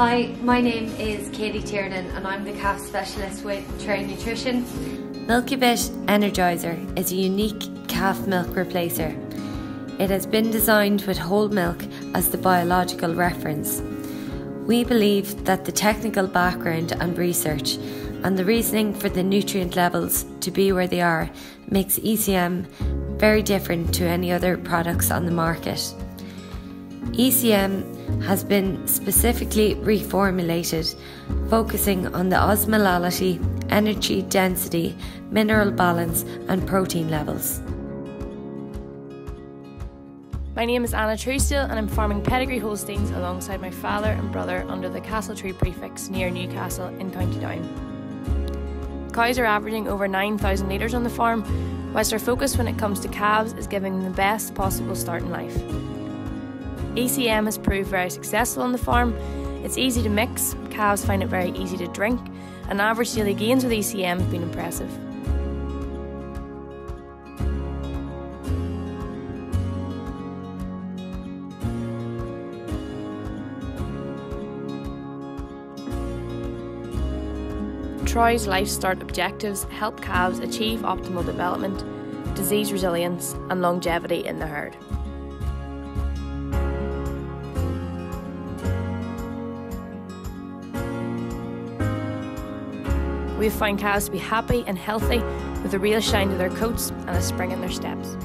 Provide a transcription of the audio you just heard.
Hi, my name is Katie Tiernan and I'm the calf specialist with Trouw Nutrition. Milkivit Energizer is a unique calf milk replacer. It has been designed with whole milk as the biological reference. We believe that the technical background and research and the reasoning for the nutrient levels to be where they are makes ECM very different to any other products on the market. ECM has been specifically reformulated, focusing on the osmolality, energy density, mineral balance, and protein levels. My name is Anna Truestill and I'm farming pedigree Holsteins alongside my father and brother under the Castletree prefix near Newcastle in County Down. Cows are averaging over 9,000 litres on the farm, whilst our focus when it comes to calves is giving them the best possible start in life. ECM has proved very successful on the farm. It's easy to mix, calves find it very easy to drink, and average daily gains with ECM have been impressive. Trouw's LifeStart objectives help calves achieve optimal development, disease resilience, and longevity in the herd. We've found cows to be happy and healthy with a real shine to their coats and a spring in their steps.